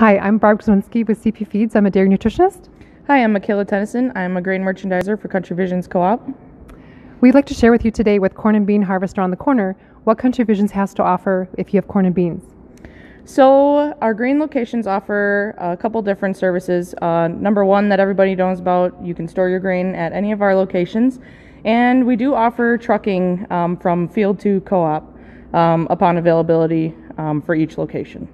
Hi, I'm Barb Grzywinski with CP Feeds. I'm a dairy nutritionist. Hi, I'm McKayla Teunissen. I'm a grain merchandiser for Country Visions Co-op. We'd like to share with you today with corn and bean harvest around the corner what Country Visions has to offer if you have corn and beans. So our grain locations offer a couple different services. Uh, number one that everybody knows about, you can store your grain at any of our locations. And we do offer trucking um, from field to co-op um, upon availability um, for each location.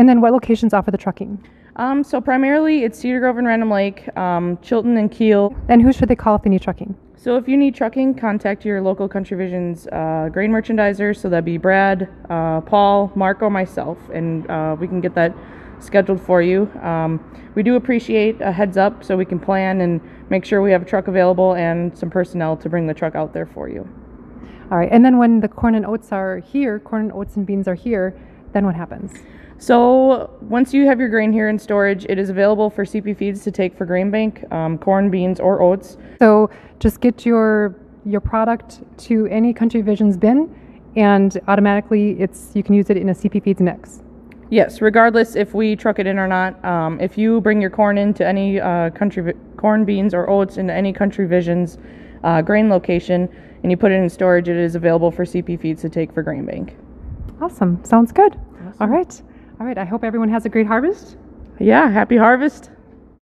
And then what locations offer the trucking? Um, so primarily it's Cedar Grove and Random Lake, um, Chilton and Kiel. And who should they call if they need trucking? So if you need trucking, contact your local Country Visions uh, grain merchandiser. So that'd be Brad, uh, Paul, Mark, or myself, and uh, we can get that scheduled for you. Um, we do appreciate a heads up so we can plan and make sure we have a truck available and some personnel to bring the truck out there for you. All right. And then when the corn and oats are here, corn and oats and beans are here, then what happens? So once you have your grain here in storage, it is available for CP Feeds to take for grain bank, um, corn, beans, or oats. So just get your your product to any Country Visions bin, and automatically it's you can use it in a CP Feeds mix. Yes, regardless if we truck it in or not. Um, if you bring your corn into any uh, country corn, beans, or oats into any Country Visions uh, grain location, and you put it in storage, it is available for CP Feeds to take for grain bank. Awesome. Sounds good. All right. All right. I hope everyone has a great harvest. Yeah, happy harvest.